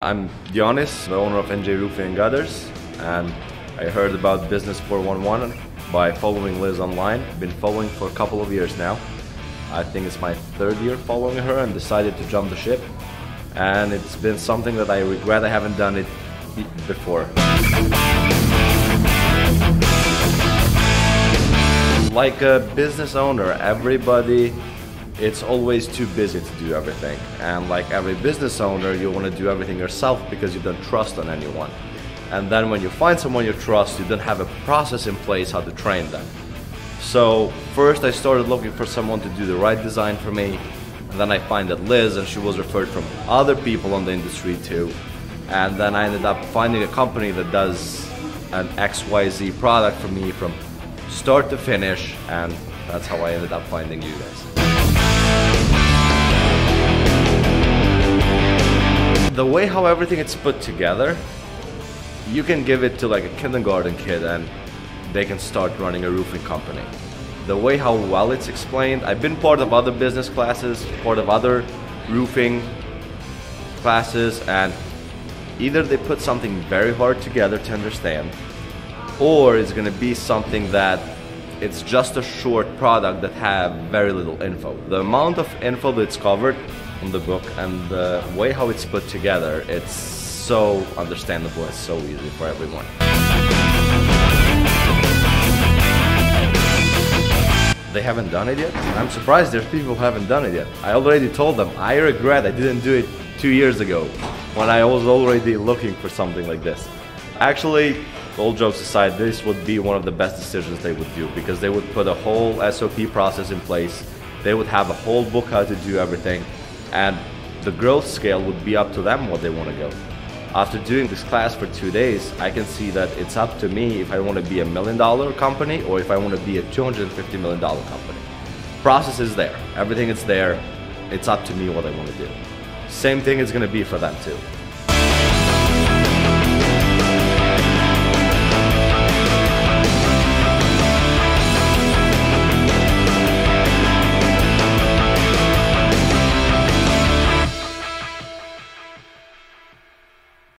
I'm Dionis, the owner of NJ Roofing and Gutters, and I heard about Business 411 by following Liz online. Been following for a couple of years now. I think it's my third year following her and decided to jump the ship. And it's been something that I regret I haven't done it before. Like a business owner, everybody it's always too busy to do everything. And like every business owner, you want to do everything yourself because you don't trust on anyone. And then when you find someone you trust, you don't have a process in place how to train them. So first I started looking for someone to do the right design for me. And then I find that Liz, and she was referred from other people in the industry too. And then I ended up finding a company that does an XYZ product for me from start to finish. And that's how I ended up finding you guys. Way how everything is put together, you can give it to like a kindergarten kid and they can start running a roofing company. The way how well it's explained, I've been part of other business classes, part of other roofing classes, and either they put something very hard together to understand, or it's gonna be something that it's just a short product that have very little info. The amount of info that's covered in the book and the way how it's put together, it's so understandable and so easy for everyone. They haven't done it yet. I'm surprised there's people who haven't done it yet. I already told them, I regret I didn't do it two years ago when I was already looking for something like this. Actually, all jokes aside, this would be one of the best decisions they would do because they would put a whole SOP process in place. They would have a whole book how to do everything, and the growth scale would be up to them what they want to go. After doing this class for two days, I can see that it's up to me if I want to be a million dollar company or if I want to be a $250 million company. Process is there, everything is there. It's up to me what I want to do. Same thing is going to be for them too.